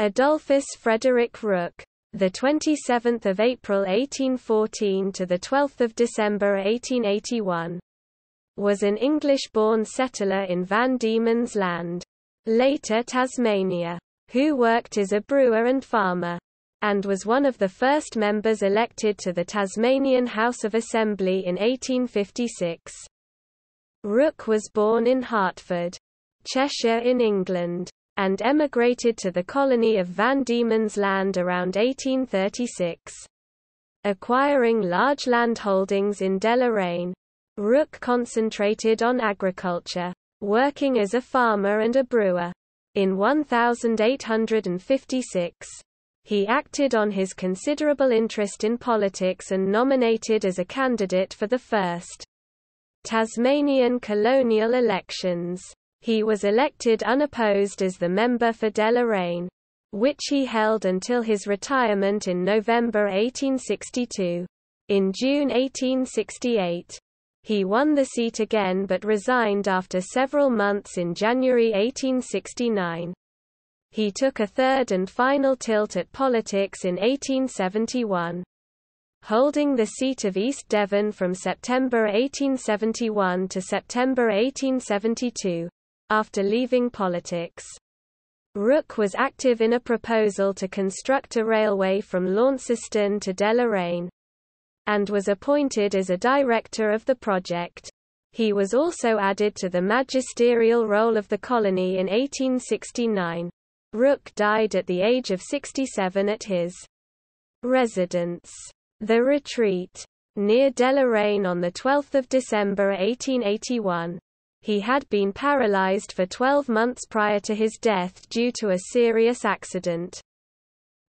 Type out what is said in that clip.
Adolphus Frederick Rooke, the 27th of April 1814 to the 12th of December 1881, was an English-born settler in Van Diemen's Land, later Tasmania, who worked as a brewer and farmer, and was one of the first members elected to the Tasmanian House of Assembly in 1856. Rooke was born in Hartford, Cheshire in England and emigrated to the colony of Van Diemen's Land around 1836. Acquiring large landholdings in Deloraine, Rooke concentrated on agriculture, working as a farmer and a brewer. In 1856, he acted on his considerable interest in politics and nominated as a candidate for the first Tasmanian colonial elections. He was elected unopposed as the member for Deloraine, which he held until his retirement in November 1862. In June 1868, he won the seat again but resigned after several months in January 1869. He took a third and final tilt at politics in 1871 holding the seat of East Devon from September 1871 to September 1872. After leaving politics, Rooke was active in a proposal to construct a railway from Launceston to Deloraine, and was appointed as a director of the project. He was also added to the magisterial roll of the colony in 1869. Rooke died at the age of 67 at his residence, The Retreat, near Deloraine on 12 December 1881. He had been paralyzed for 12 months prior to his death due to a serious accident.